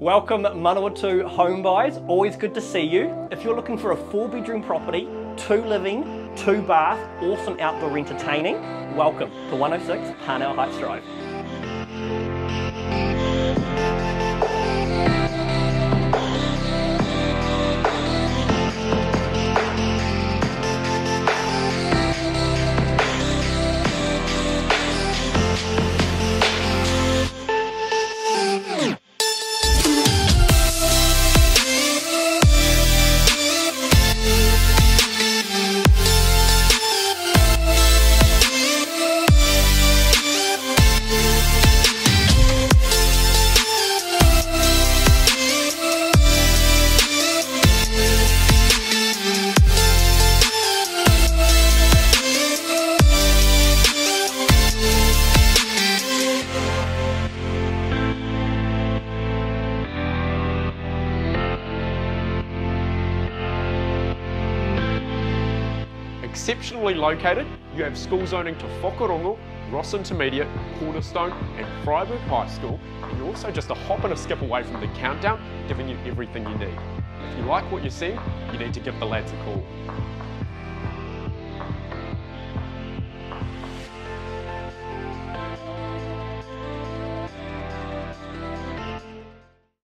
Welcome Manawatu home buyers, always good to see you. If you're looking for a four bedroom property, two living, two bath, awesome outdoor entertaining, welcome to 106 Parnell Heights Drive. Exceptionally located, you have school zoning to Whakarongo, Ross Intermediate, Cornerstone and Freyberg High School, and you're also just a hop and a skip away from the countdown, giving you everything you need. If you like what you see, you need to give the lads a call.